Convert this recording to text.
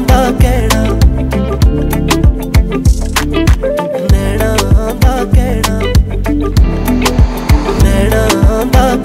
ਦਾ ਕਹਿਣਾ ਨੈਣਾ ਦਾ ਕਹਿਣਾ ਨੈਣਾ ਦਾ